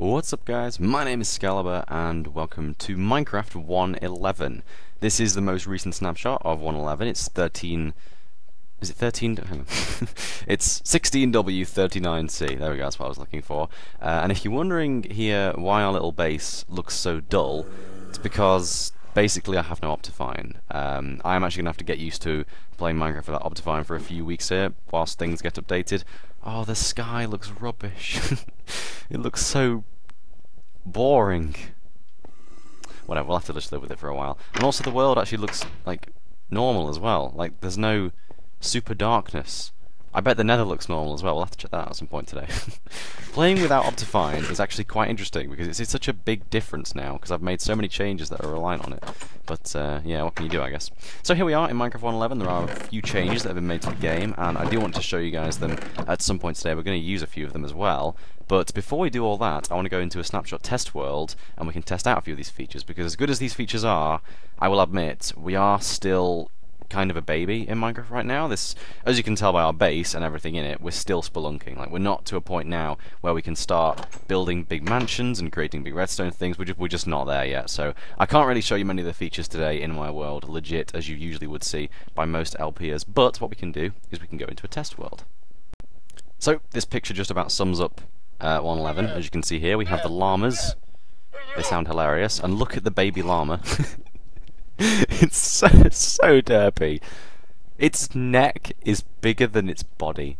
What's up guys, my name is Skaliber and welcome to Minecraft 1.11. This is the most recent snapshot of 1.11, it's 13... Is it 13? Hang on. it's 16W39C, there we go, that's what I was looking for. Uh, and if you're wondering here why our little base looks so dull, it's because basically I have no Optifine. Um, I'm actually going to have to get used to playing Minecraft without Optifine for a few weeks here, whilst things get updated. Oh, the sky looks rubbish. it looks so boring. Whatever, we'll have to just live with it for a while. And also the world actually looks, like, normal as well. Like, there's no super darkness. I bet the nether looks normal as well. We'll have to check that out at some point today. Playing without Optifine is actually quite interesting because it's, it's such a big difference now because I've made so many changes that are reliant on it. But uh, yeah, what can you do, I guess. So here we are in Minecraft 1.11. There are a few changes that have been made to the game and I do want to show you guys them at some point today. We're going to use a few of them as well. But before we do all that, I want to go into a snapshot test world and we can test out a few of these features because as good as these features are, I will admit, we are still kind of a baby in Minecraft right now. This, as you can tell by our base and everything in it, we're still spelunking. Like we're not to a point now where we can start building big mansions and creating big redstone things. We're just, we're just not there yet. So I can't really show you many of the features today in my world, legit as you usually would see by most LPers. But what we can do is we can go into a test world. So this picture just about sums up uh, 111. As you can see here, we have the llamas. They sound hilarious. And look at the baby llama. it's so, so derpy. Its neck is bigger than its body.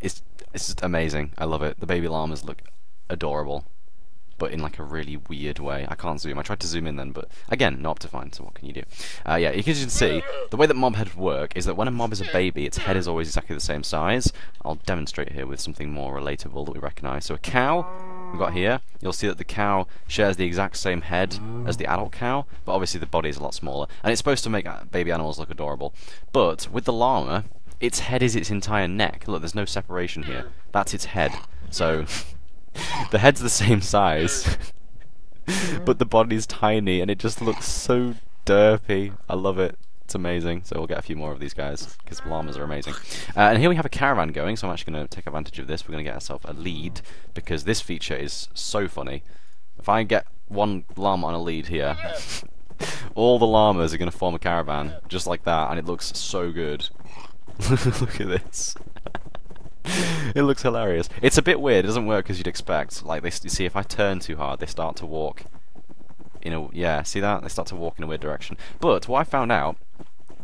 It's, it's just amazing. I love it. The baby llamas look adorable but in like a really weird way. I can't zoom. I tried to zoom in then, but again, not Optifine, so what can you do? Uh, yeah, you can see, the way that mob heads work is that when a mob is a baby, its head is always exactly the same size. I'll demonstrate here with something more relatable that we recognise. So a cow, got here, you'll see that the cow shares the exact same head as the adult cow, but obviously the body is a lot smaller. And it's supposed to make uh, baby animals look adorable. But with the llama, its head is its entire neck. Look, there's no separation here. That's its head. So the head's the same size, but the body's tiny, and it just looks so derpy. I love it. It's amazing. So we'll get a few more of these guys because llamas are amazing. Uh, and here we have a caravan going, so I'm actually going to take advantage of this. We're going to get ourselves a lead because this feature is so funny. If I get one llama on a lead here, all the llamas are going to form a caravan just like that, and it looks so good. Look at this it looks hilarious. It's a bit weird. It doesn't work as you'd expect. Like they you see, if I turn too hard, they start to walk. You know, yeah. See that? They start to walk in a weird direction. But what I found out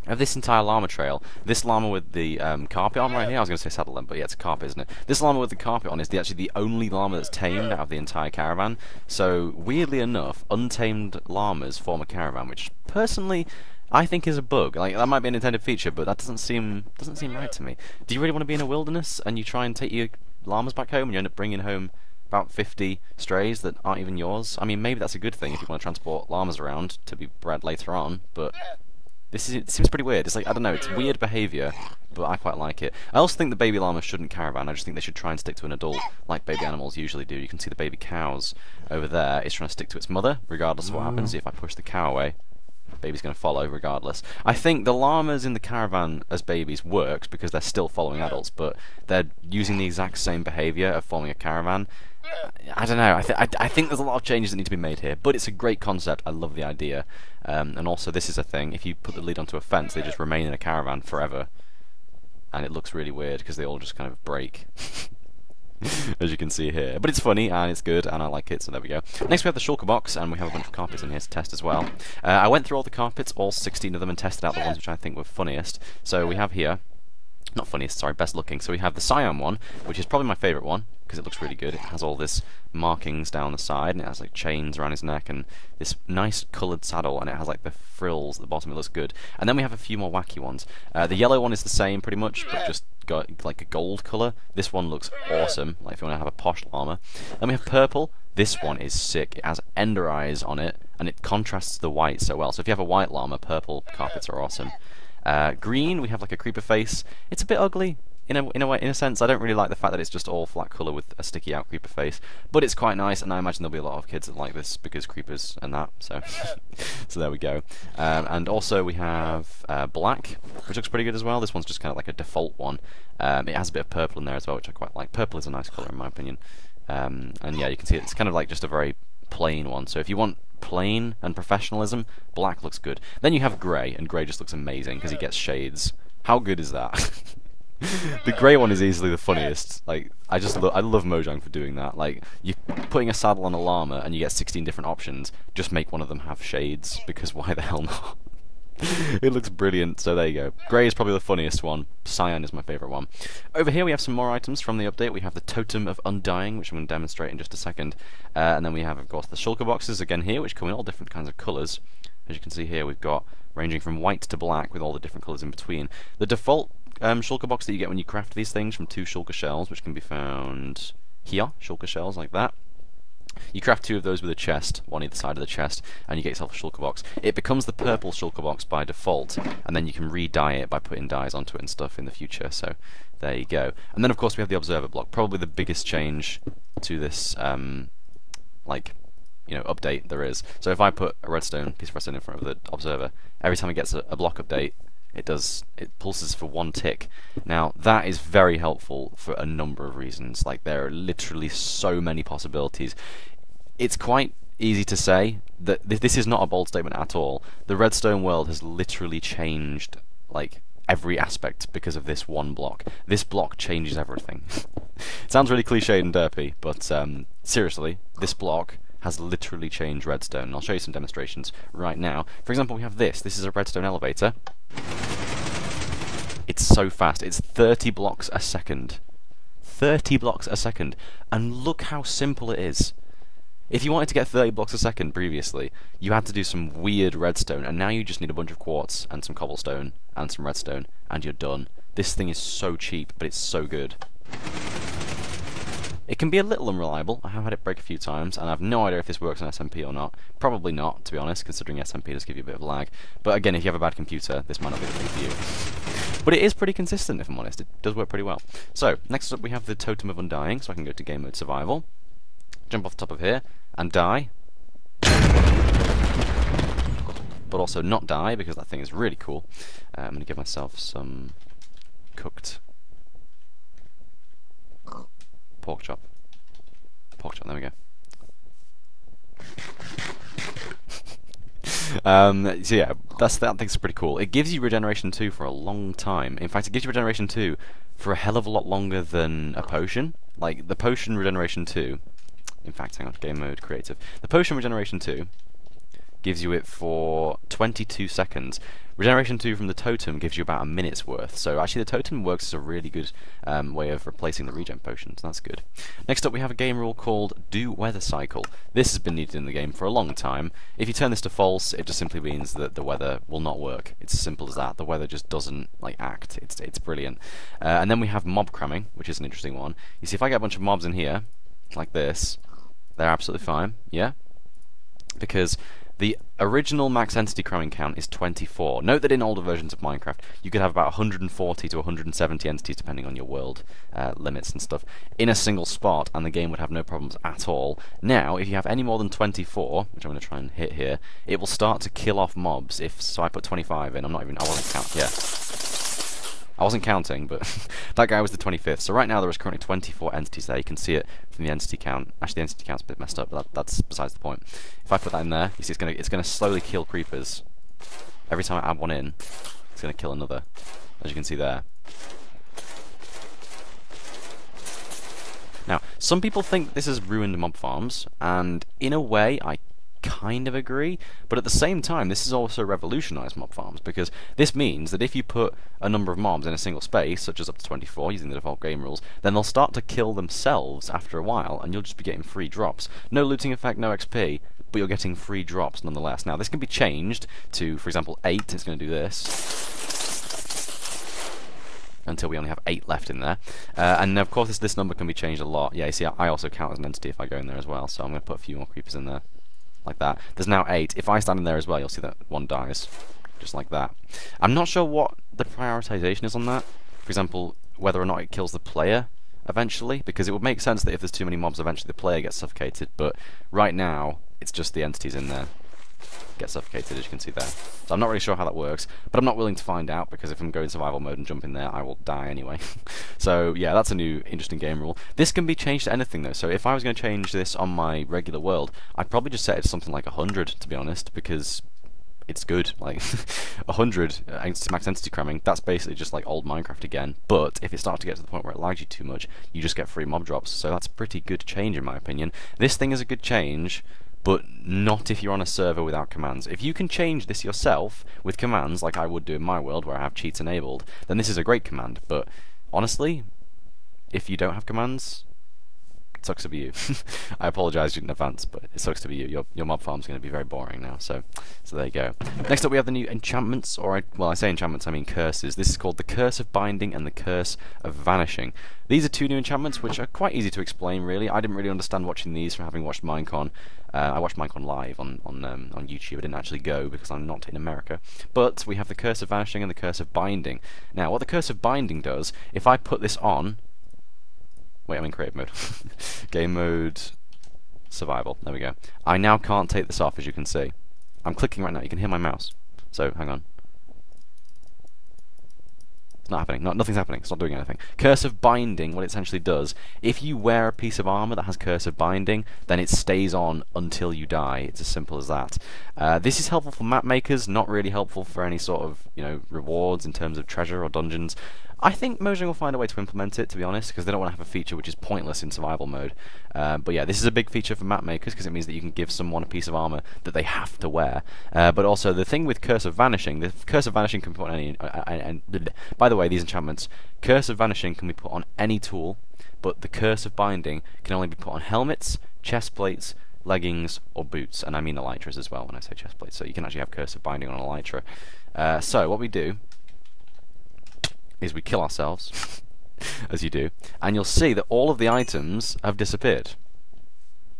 of this entire llama trail, this llama with the um, carpet on right here, I was going to say saddle limb, but yeah, it's a carpet, isn't it? This llama with the carpet on is the, actually the only llama that's tamed out of the entire caravan. So, weirdly enough, untamed llamas form a caravan, which personally I think is a bug. Like that might be an intended feature, but that doesn't seem doesn't seem right to me. Do you really want to be in a wilderness and you try and take your llamas back home and you end up bringing home about 50 strays that aren't even yours? I mean, maybe that's a good thing if you want to transport llamas around to be bred later on, but this is it seems pretty weird. It's like I don't know, it's weird behaviour, but I quite like it. I also think the baby llama shouldn't caravan. I just think they should try and stick to an adult, like baby animals usually do. You can see the baby cows over there. It's trying to stick to its mother, regardless of what happens. Mm. If I push the cow away, baby's going to follow regardless. I think the llamas in the caravan as babies works because they're still following adults, but they're using the exact same behaviour of following a caravan. I don't know. I, th- I, I, think there's a lot of changes that need to be made here, but it's a great concept. I love the idea, um, and also this is a thing. If you put the lead onto a fence, they just remain in a caravan forever, and it looks really weird because they all just kind of break. as you can see here. But it's funny and it's good and I like it, so there we go. Next we have the shulker box and we have a bunch of carpets in here to test as well. Uh, I went through all the carpets, all 16 of them, and tested out the ones which I think were funniest. So we have here not funniest, sorry, best looking. So we have the Cyan one, which is probably my favourite one, because it looks really good. It has all this markings down the side, and it has like chains around his neck, and this nice coloured saddle, and it has like the frills at the bottom. It looks good. And then we have a few more wacky ones. Uh, the yellow one is the same, pretty much, but just got like a gold colour. This one looks awesome, like if you want to have a posh llama. Then we have purple. This one is sick. It has ender eyes on it, and it contrasts the white so well. So if you have a white llama, purple carpets are awesome. Uh, green, we have like a creeper face. It's a bit ugly in a in a way in a sense. I don't really like the fact that it's just all flat colour with a sticky out creeper face, but it's quite nice, and I imagine there'll be a lot of kids that like this because creepers and that. So, so there we go. Um, and also we have uh, black, which looks pretty good as well. This one's just kind of like a default one. Um, it has a bit of purple in there as well, which I quite like. Purple is a nice colour in my opinion. Um, and yeah, you can see it's kind of like just a very plain one. So if you want plain and professionalism, black looks good. Then you have grey, and grey just looks amazing because he gets shades. How good is that? the grey one is easily the funniest. Like I just lo I love Mojang for doing that. Like you're putting a saddle on a llama and you get 16 different options. Just make one of them have shades because why the hell not? it looks brilliant, so there you go. Grey is probably the funniest one. Cyan is my favourite one. Over here we have some more items from the update. We have the Totem of Undying, which I'm going to demonstrate in just a second. Uh, and then we have, of course, the Shulker boxes again here, which come in all different kinds of colours. As you can see here, we've got ranging from white to black with all the different colours in between. The default um, shulker box that you get when you craft these things from two shulker shells, which can be found here, shulker shells like that. You craft two of those with a chest, one either side of the chest, and you get yourself a shulker box. It becomes the purple shulker box by default, and then you can re-dye it by putting dyes onto it and stuff in the future, so there you go. And then of course we have the observer block, probably the biggest change to this, um, like, you know, update there is. So if I put a redstone, piece of redstone in front of the observer, every time it gets a, a block update, it does it pulses for one tick. Now that is very helpful for a number of reasons. Like there are literally so many possibilities. It's quite easy to say that this is not a bold statement at all. The redstone world has literally changed like every aspect because of this one block. This block changes everything. sounds really cliched and derpy, but um, seriously, this block has literally changed redstone. And I'll show you some demonstrations right now. For example, we have this. This is a redstone elevator. It's so fast. It's 30 blocks a second. 30 blocks a second. And look how simple it is. If you wanted to get 30 blocks a second previously, you had to do some weird redstone, and now you just need a bunch of quartz and some cobblestone and some redstone, and you're done. This thing is so cheap, but it's so good. It can be a little unreliable. I have had it break a few times, and I have no idea if this works on SMP or not. Probably not, to be honest, considering SMP does give you a bit of lag. But again, if you have a bad computer, this might not be the thing for you. But it is pretty consistent, if I'm honest. It does work pretty well. So, next up we have the Totem of Undying, so I can go to Game Mode Survival. Jump off the top of here, and die. But also not die, because that thing is really cool. Uh, I'm going to give myself some cooked pork chop. Pork chop, there we go. um, so yeah, that's that thing's pretty cool. It gives you regeneration 2 for a long time. In fact, it gives you regeneration 2 for a hell of a lot longer than a potion. Like, the potion regeneration 2... In fact, hang on, game mode, creative. The potion regeneration 2 gives you it for 22 seconds. Regeneration 2 from the totem gives you about a minute's worth, so actually the totem works as a really good um, way of replacing the regen potions, that's good. Next up we have a game rule called Do Weather Cycle. This has been needed in the game for a long time. If you turn this to false, it just simply means that the weather will not work. It's as simple as that. The weather just doesn't like act. It's, it's brilliant. Uh, and then we have mob cramming, which is an interesting one. You see if I get a bunch of mobs in here, like this, they're absolutely fine, yeah? Because the original max entity cramming count is 24. Note that in older versions of Minecraft, you could have about 140 to 170 entities, depending on your world uh, limits and stuff, in a single spot, and the game would have no problems at all. Now, if you have any more than 24, which I'm going to try and hit here, it will start to kill off mobs. If so, I put 25 in. I'm not even. I wasn't counting. Yeah. I wasn't counting, but that guy was the 25th. So right now there is currently 24 entities there. You can see it from the entity count. Actually, the entity count's a bit messed up, but that, that's besides the point. If I put that in there, you see it's gonna it's gonna slowly kill creepers. Every time I add one in, it's gonna kill another. As you can see there. Now, some people think this has ruined mob farms, and in a way, I kind of agree, but at the same time, this has also revolutionized mob farms because this means that if you put a number of mobs in a single space, such as up to 24 using the default game rules, then they'll start to kill themselves after a while, and you'll just be getting free drops. No looting effect, no XP, but you're getting free drops nonetheless. Now, this can be changed to, for example, 8. It's going to do this until we only have 8 left in there. Uh, and of course, this, this number can be changed a lot. Yeah, you see, I also count as an entity if I go in there as well, so I'm going to put a few more creepers in there like that. There's now eight. If I stand in there as well, you'll see that one dies, just like that. I'm not sure what the prioritization is on that. For example, whether or not it kills the player eventually, because it would make sense that if there's too many mobs, eventually the player gets suffocated. But right now, it's just the entities in there get suffocated, as you can see there. So I'm not really sure how that works, but I'm not willing to find out because if I'm going survival mode and jump in there, I will die anyway. so yeah, that's a new interesting game rule. This can be changed to anything though, so if I was going to change this on my regular world, I'd probably just set it to something like 100 to be honest, because it's good. Like 100 uh, max entity cramming, that's basically just like old Minecraft again. But if it starts to get to the point where it lags you too much, you just get free mob drops. So that's pretty good change in my opinion. This thing is a good change, but not if you're on a server without commands. If you can change this yourself with commands, like I would do in my world where I have cheats enabled, then this is a great command. But honestly, if you don't have commands, it sucks to be you. I apologise in advance, but it sucks to be you. Your your mob farm's going to be very boring now. So so there you go. Next up, we have the new enchantments, or I, well, I say enchantments, I mean curses. This is called the Curse of Binding and the Curse of Vanishing. These are two new enchantments which are quite easy to explain. Really, I didn't really understand watching these from having watched Minecon. Uh, I watched Minecon live on on um, on YouTube. I didn't actually go because I'm not in America. But we have the Curse of Vanishing and the Curse of Binding. Now, what the Curse of Binding does, if I put this on Wait, I'm in creative mode. Game mode, survival. There we go. I now can't take this off, as you can see. I'm clicking right now. You can hear my mouse. So, hang on. It's not happening. No, nothing's happening. It's not doing anything. Curse of Binding, what it essentially does, if you wear a piece of armor that has Curse of Binding, then it stays on until you die. It's as simple as that. Uh, this is helpful for map makers, not really helpful for any sort of, you know, rewards in terms of treasure or dungeons. I think Mojang will find a way to implement it, to be honest, because they don't want to have a feature which is pointless in survival mode. Uh, but yeah, this is a big feature for map makers because it means that you can give someone a piece of armor that they have to wear. Uh, but also, the thing with Curse of Vanishing, the Curse of Vanishing can be put on any. Uh, and uh, by the way, these enchantments, Curse of Vanishing can be put on any tool, but the Curse of Binding can only be put on helmets, chest plates, leggings, or boots. And I mean elytras as well when I say chest plates. So you can actually have Curse of Binding on an elytra. Uh, so what we do is we kill ourselves, as you do, and you'll see that all of the items have disappeared.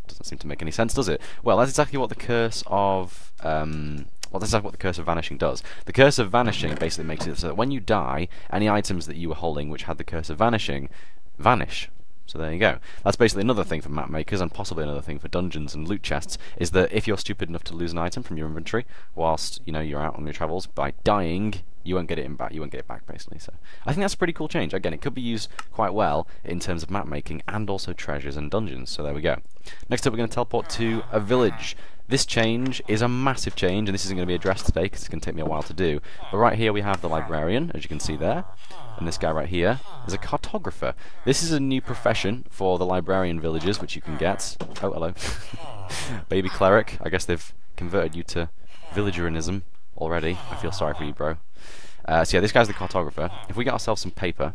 Doesn't seem to make any sense, does it? Well, that's exactly what the curse of um, well, that's exactly what the Curse of Vanishing does. The Curse of Vanishing basically makes it so that when you die, any items that you were holding which had the Curse of Vanishing vanish. So there you go. That's basically another thing for map makers, and possibly another thing for dungeons and loot chests, is that if you're stupid enough to lose an item from your inventory whilst you know you're out on your travels, by dying, you won't get it in back. You won't get it back basically. So I think that's a pretty cool change. Again, it could be used quite well in terms of map making and also treasures and dungeons. So there we go. Next up, we're going to teleport to a village. This change is a massive change, and this isn't going to be addressed today because it's going to take me a while to do. But right here we have the librarian, as you can see there, and this guy right here is a cartographer. This is a new profession for the librarian villagers, which you can get. Oh, hello. Baby cleric. I guess they've converted you to villagerianism already. I feel sorry for you, bro. Uh, so yeah, this guy's the cartographer. If we get ourselves some paper,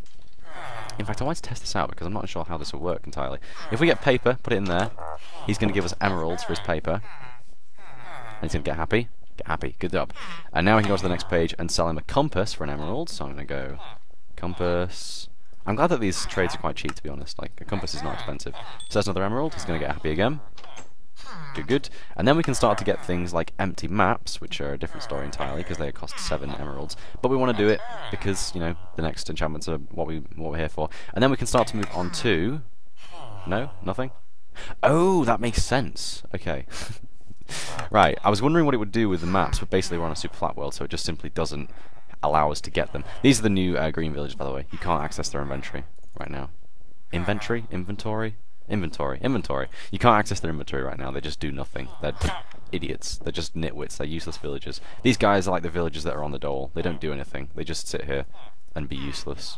in fact, I want to test this out because I'm not sure how this will work entirely. If we get paper, put it in there, he's going to give us emeralds for his paper. And he's going to get happy. Get happy. Good job. And now we can go to the next page and sell him a compass for an emerald. So I'm going to go compass. I'm glad that these trades are quite cheap, to be honest. Like, a compass is not expensive. So that's another emerald. He's going to get happy again. Good, good. And then we can start to get things like empty maps, which are a different story entirely because they cost seven emeralds. But we want to do it because you know the next enchantments are what we what we're here for. And then we can start to move on to. No, nothing. Oh, that makes sense. Okay. right, I was wondering what it would do with the maps, but basically we're on a super flat world, so it just simply doesn't allow us to get them. These are the new uh, green villages, by the way. You can't access their inventory right now. Inventory? Inventory? Inventory. Inventory. You can't access their inventory right now. They just do nothing. They're idiots. They're just nitwits. They're useless villagers. These guys are like the villagers that are on the dole. They don't do anything. They just sit here and be useless.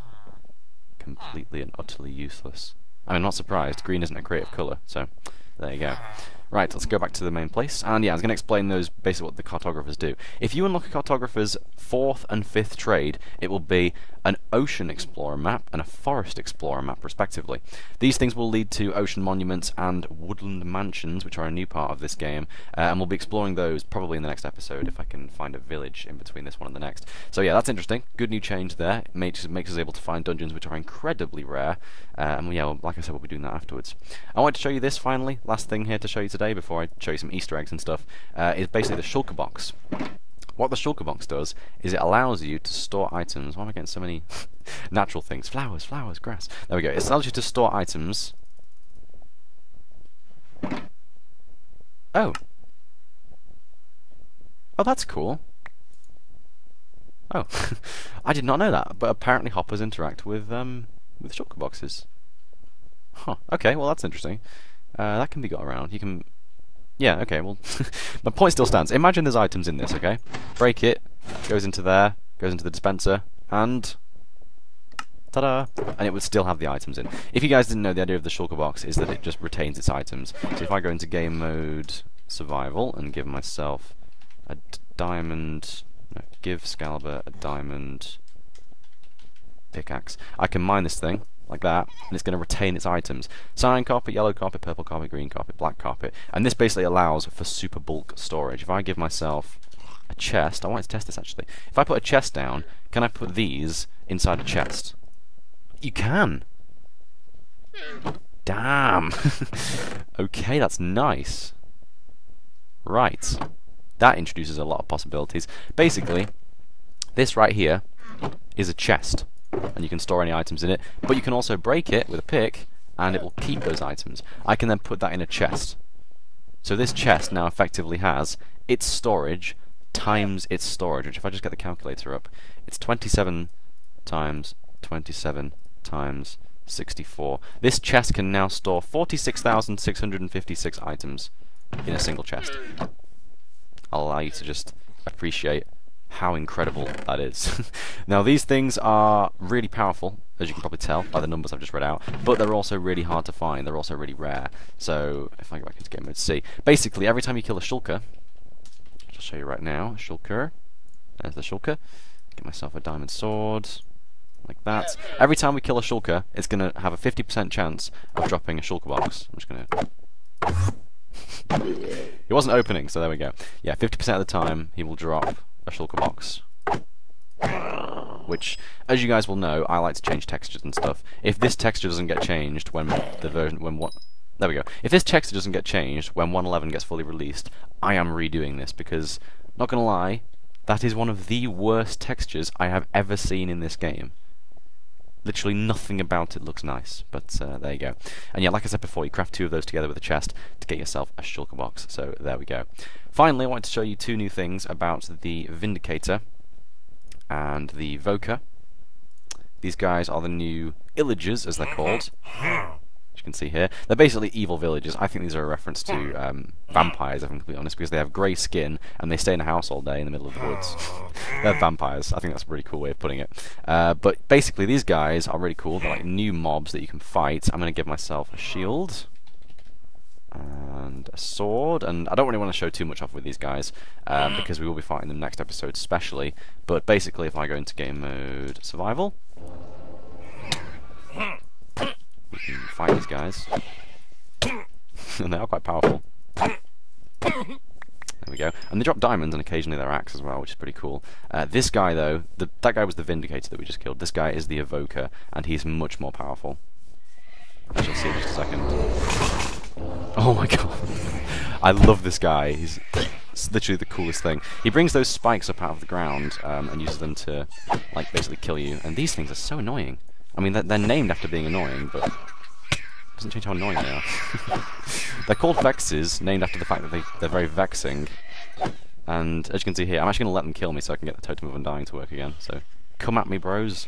Completely and utterly useless. I'm not surprised. Green isn't a creative colour, so there you go. Right, let's go back to the main place. And yeah, I was going to explain those basically what the cartographers do. If you unlock a cartographer's fourth and fifth trade, it will be an ocean explorer map and a forest explorer map, respectively. These things will lead to ocean monuments and woodland mansions, which are a new part of this game, uh, and we'll be exploring those probably in the next episode if I can find a village in between this one and the next. So yeah, that's interesting. Good new change there. It makes, makes us able to find dungeons which are incredibly rare, uh, and yeah, well, like I said, we'll be doing that afterwards. I wanted to show you this finally. Last thing here to show you today before I show you some Easter eggs and stuff uh, is basically the shulker box. what the shulker box does is it allows you to store items. Why am I getting so many natural things? Flowers, flowers, grass. There we go. It allows you to store items. Oh. Oh, that's cool. Oh, I did not know that, but apparently hoppers interact with um with shulker boxes. Huh. Okay, well that's interesting. Uh, that can be got around. You can yeah, okay, well, my point still stands. Imagine there's items in this, okay? Break it, goes into there, goes into the dispenser, and... Ta-da! And it would still have the items in. If you guys didn't know, the idea of the shulker box is that it just retains its items. So if I go into game mode survival and give myself a diamond... No, give Skaliber a diamond pickaxe, I can mine this thing, like that, and it's going to retain its items. Cyan carpet, yellow carpet, purple carpet, green carpet, black carpet, and this basically allows for super bulk storage. If I give myself a chest, I want to test this actually. If I put a chest down, can I put these inside a chest? You can! Damn! okay, that's nice. Right. That introduces a lot of possibilities. Basically, this right here is a chest and you can store any items in it, but you can also break it with a pick and it will keep those items. I can then put that in a chest. So this chest now effectively has its storage times its storage, which if I just get the calculator up, it's 27 times 27 times 64. This chest can now store 46,656 items in a single chest. I'll allow you to just appreciate how incredible that is. now these things are really powerful, as you can probably tell by the numbers I've just read out, but they're also really hard to find, they're also really rare. So if I go back into game mode C, basically every time you kill a shulker, I'll show you right now, shulker, there's the shulker, get myself a diamond sword, like that. Every time we kill a shulker, it's going to have a 50% chance of dropping a shulker box. I'm just going to... He wasn't opening, so there we go. Yeah, 50% of the time he will drop shulker box. Which, as you guys will know, I like to change textures and stuff. If this texture doesn't get changed when the version when what there we go. If this texture doesn't get changed when 1.11 gets fully released, I am redoing this because, not gonna lie, that is one of the worst textures I have ever seen in this game. Literally nothing about it looks nice, but uh, there you go. And yeah, like I said before, you craft two of those together with a chest to get yourself a shulker box, so there we go. Finally, I wanted to show you two new things about the Vindicator and the Evoker. These guys are the new Illagers, as they're called. You can see here. They're basically evil villagers. I think these are a reference to um, vampires, if I'm completely honest, because they have grey skin and they stay in a house all day in the middle of the woods. they're vampires. I think that's a really cool way of putting it. Uh, but basically, these guys are really cool. They're like new mobs that you can fight. I'm going to give myself a shield and a sword, and I don't really want to show too much off with these guys, um, because we will be fighting them next episode especially, but basically if I go into game mode survival, we can fight these guys, and they are quite powerful. There we go. And they drop diamonds and occasionally their axe as well, which is pretty cool. Uh, this guy, though, the, that guy was the Vindicator that we just killed. This guy is the Evoker, and he's much more powerful. As you'll see in just a second. Oh my god. I love this guy. He's literally the coolest thing. He brings those spikes up out of the ground um, and uses them to, like, basically kill you. And these things are so annoying. I mean, they're, they're named after being annoying, but it doesn't change how annoying they are. they're called Vexes, named after the fact that they, they're very vexing. And as you can see here, I'm actually going to let them kill me so I can get the Totem of Undying to work again. So, come at me, bros.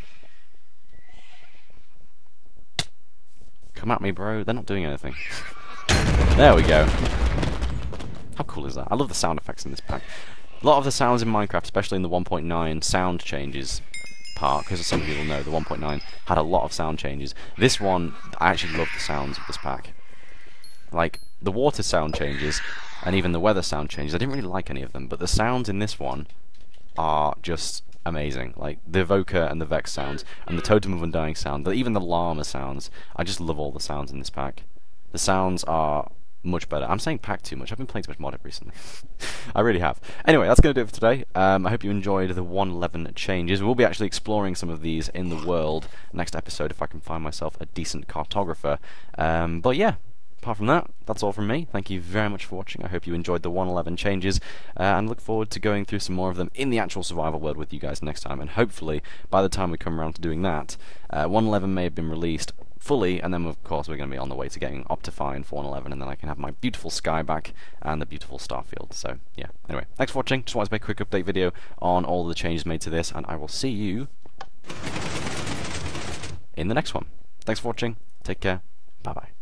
Come at me, bro. They're not doing anything. There we go. How cool is that? I love the sound effects in this pack. A lot of the sounds in Minecraft, especially in the 1.9 sound changes part, because as some people know, the 1.9 had a lot of sound changes. This one, I actually love the sounds of this pack. Like, the water sound changes, and even the weather sound changes. I didn't really like any of them, but the sounds in this one are just amazing. Like, the Evoker and the Vex sounds, and the Totem of Undying sound, even the Llama sounds. I just love all the sounds in this pack. The sounds are much better. I'm saying pack too much. I've been playing too much modded recently. I really have. Anyway, that's going to do it for today. Um, I hope you enjoyed the 111 changes. We'll be actually exploring some of these in the world next episode if I can find myself a decent cartographer. Um, but yeah, apart from that, that's all from me. Thank you very much for watching. I hope you enjoyed the 111 changes, uh, and look forward to going through some more of them in the actual survival world with you guys next time. And hopefully, by the time we come around to doing that, uh, 111 may have been released fully, and then of course we're going to be on the way to getting Optifine for 111, and then I can have my beautiful sky back and the beautiful Starfield. So yeah. Anyway, thanks for watching. Just wanted to make a quick update video on all the changes made to this, and I will see you in the next one. Thanks for watching. Take care. Bye bye.